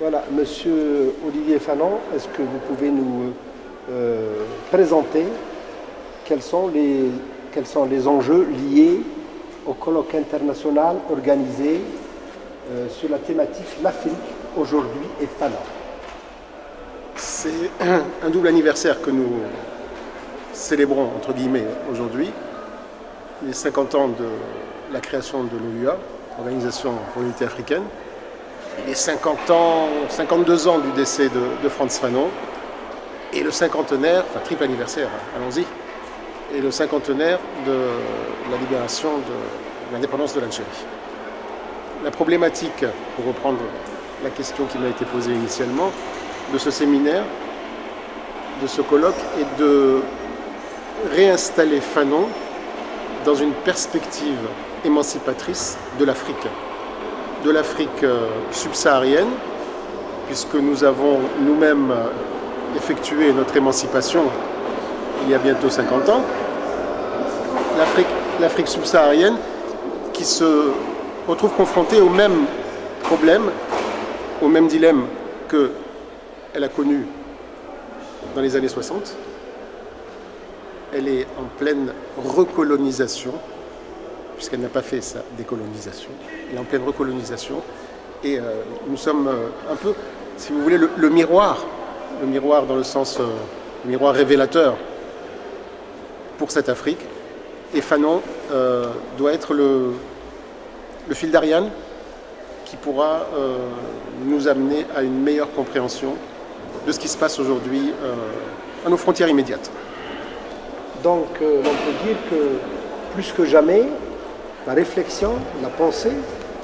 Voilà, Monsieur Olivier Fanon, est-ce que vous pouvez nous euh, présenter quels sont, les, enjeux liés au colloque international organisé euh, sur la thématique l'Afrique aujourd'hui et Fanon C'est un double anniversaire que nous célébrons, entre guillemets, aujourd'hui. Les 50 ans de la création de l'OUA, Organisation pour l'Unité africaine, les 50 ans, 52 ans du décès de, Franz Fanon, et le cinquantenaire, enfin triple anniversaire, hein, allons-y, et le cinquantenaire de la libération de l'indépendance de l'Algérie. La problématique, pour reprendre la question qui m'a été posée initialement, de ce séminaire, de ce colloque, est de réinstaller Fanon dans une perspective émancipatrice de l'Afrique de l'Afrique euh, subsaharienne, puisque nous avons nous-mêmes euh, effectué notre émancipation il y a bientôt 50 ans. L'Afrique subsaharienne qui se retrouve confrontée au même problème, au même dilemme qu'elle a connu dans les années 60. Elle est en pleine recolonisation puisqu'elle n'a pas fait sa décolonisation. Elle est en pleine recolonisation. Et euh, nous sommes euh, un peu, si vous voulez, le, miroir, le miroir dans le sens, euh, miroir révélateur pour cette Afrique. Et Fanon doit être le, le fil d'Ariane qui pourra nous amener à une meilleure compréhension de ce qui se passe aujourd'hui à nos frontières immédiates. Donc on peut dire que plus que jamais, la réflexion, la pensée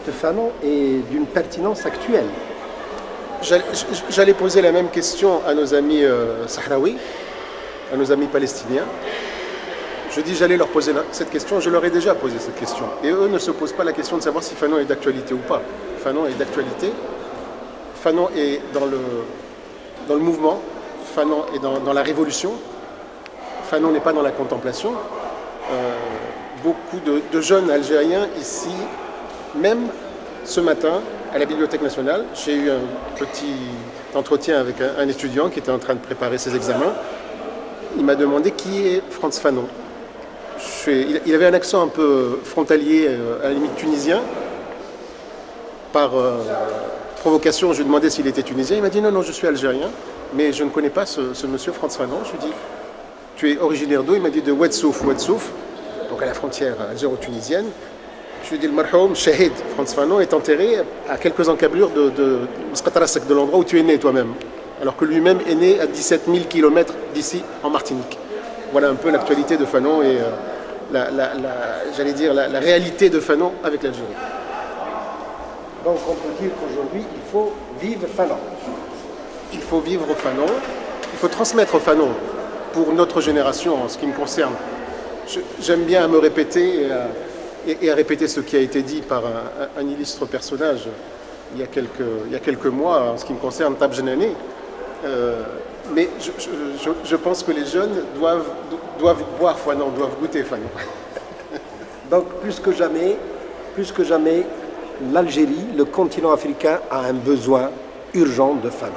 de Fanon est d'une pertinence actuelle. J'allais poser la même question à nos amis euh, sahraouis, à nos amis palestiniens. Je dis j'allais leur poser cette question, je leur ai déjà posé cette question. Et eux ne se posent pas la question de savoir si Fanon est d'actualité ou pas. Fanon est d'actualité. Fanon est dans le, dans le mouvement. Fanon est dans, la révolution. Fanon n'est pas dans la contemplation. Euh, beaucoup de, jeunes Algériens ici, même ce matin, à la Bibliothèque nationale. J'ai eu un petit entretien avec un, étudiant qui était en train de préparer ses examens. Il m'a demandé qui est Franz Fanon. il, avait un accent un peu frontalier, euh, à la limite tunisien. Par euh, provocation, je lui ai demandé s'il était tunisien. Il m'a dit non, non, je suis algérien, mais je ne connais pas ce, monsieur Franz Fanon. Je lui ai tu es originaire d'où? Il m'a dit de Ouedsouf. Ouedsouf, donc à la frontière algéro-tunisienne. Je lui ai dit, le marhoum, Shahid, Franz Fanon, est enterré à quelques encablures de, de, de l'endroit où tu es né toi-même. Alors que lui-même est né à 17 000 km d'ici, en Martinique. Voilà un peu l'actualité de Fanon et euh, la, j'allais dire, la, réalité de Fanon avec l'Algérie. Donc on peut dire qu'aujourd'hui, il faut vivre Fanon. Il faut vivre Fanon, il faut transmettre Fanon pour notre génération en ce qui me concerne J'aime bien me répéter et à, répéter ce qui a été dit par un, illustre personnage il y, a quelques, mois en ce qui me concerne Tab euh, mais je, pense que les jeunes doivent, boire Fanon, doivent goûter Fanon. Donc plus que jamais, plus que jamais, l'Algérie, le continent africain a un besoin urgent de Fanon.